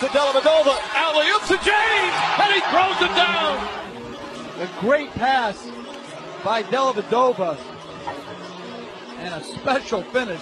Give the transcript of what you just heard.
to Dellavedova. Alley up to James, and he throws it down. A great pass by Dellavedova. And a special finish.